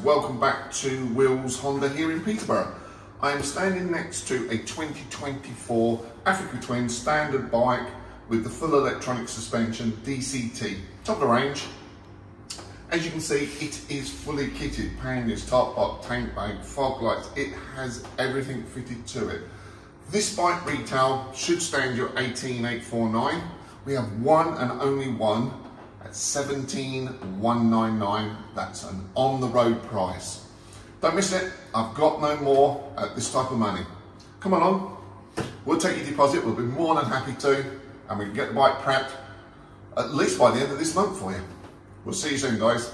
Welcome back to Wheels Honda here in Peterborough. I am standing next to a 2024 Africa Twin standard bike with the full electronic suspension DCT. Top of the range. As you can see, it is fully kitted. Panniers, top box, tank bag, fog lights. It has everything fitted to it. This bike retail should stand your 18849. We have one and only one at 17,199. That's an on the road price. Don't miss it. I've got no more at this type of money. Come along. We'll take your deposit. We'll be more than happy to. And we can get the bike prepped at least by the end of this month for you. We'll see you soon, guys.